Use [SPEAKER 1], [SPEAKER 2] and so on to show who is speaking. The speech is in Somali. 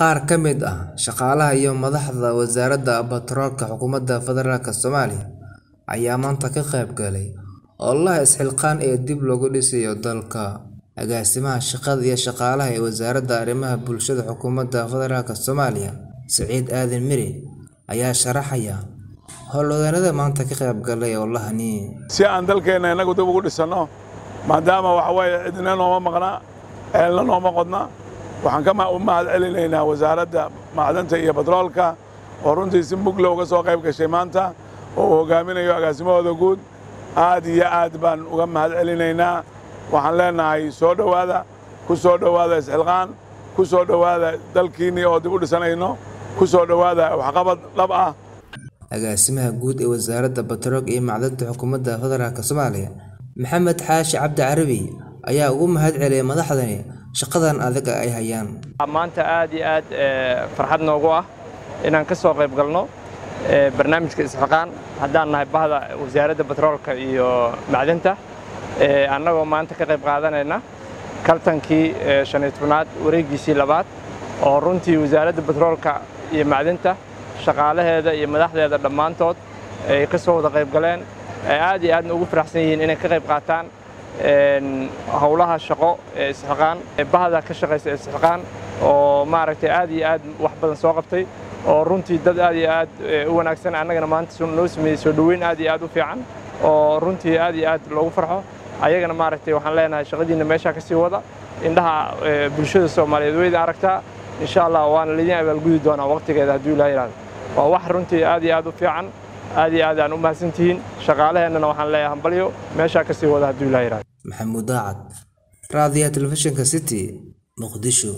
[SPEAKER 1] Qaar ka mid ah shaqaalaha iyo madaxda Wasaaradda Batroolka Xukuumadda Federaalk Soomaaliya ayaa maanta ka qayb galay ololaha isxilqaan ee dib loogu dhisayo dalka. Agaasimaha Shaqada iyo Shaqaalaha ee Wasaaradda Arrimaha Bulshada Xukuumadda Federaalk Soomaaliya, Siciid Aadan Mire, ayaa sharaxaya howlwadeenada maanta ka qayb galay ololahani.
[SPEAKER 2] si aan dalkeenna innagu dib ugu dhisanno maadaama waxa weeye cidina nooma maqna eelna nooma qodna waxaan ka mahad celinaynaa wasaaradda macdanta iyo batroolka oo runtii si mug leh uga soo qayb gashay maanta oo uu hogaaminayo agaasimahooda guud. Aad iyo aad baan uga mahad celinaynaa waxaan leenahay soo dhowaada ku soo dhowaada isxilqaan ku soo dhowaada dalkiinnii oo dib u dhisanayno ku soo dhowaada waxqabad dhab ah.
[SPEAKER 1] Agaasimaha guud ee Wasaaradda Batroolka iyo Macdanta Xukuumadda Federaalk Soomaaliya, Maxamed Xaashi Cabdi Carabi, ayaa ugu mahad celiyay madaxdani shaqadan adag ee ay hayaan.
[SPEAKER 3] maanta aad iyo aad farxad noogu ah inaan ka soo qayb galno barnaamijka isxilqaan haddaan nahay bahda wasaaradda batroolka iyo macdanta annagoo maanta ka qayb qaadanayna kaltankii shan iyo tobnaad wareegiisii labaad oo runtii wasaaradda batroolka iyo macdanta shaqaalaheeda iyo madaxdeeda dhammaantood ay ka soo wada qayb galeen ay aad iyo aadna ugu faraxsan yihiin inay ka qayb qaataan howlaha shaqo ee isxilqaan bahda ka shaqaysa isxilqaan oo maaragtay aad iyo aad wax badan soo qabtay oo runtii dad aad iyo aad u wanaagsan annagana maanta noo sameeyey soo dhoweyn aad iyo aad u fiican oo runtii aad iyo aad loogu farxo. Ayagana maaragtay waxaan leenahay shaqadiinna meeshaa ka sii wada. Indhaha bulshada soomaaliyeed wayda aragtaa insha allah waana laydin abaalgudi doonaa waqtigeeda hadduu ilaa yidhahdo waa wax runtii aad iyo aad u fiican aad iyo aad aan u mahadsantihiin. Shaqaalaheennana waxaan leeyahay hambalyo. Meeshaa ka sii wada hadduu ilaa yidhahdo
[SPEAKER 1] Maxamuud Daacad, Raadiyaha Telefishinka City, Muqdisho.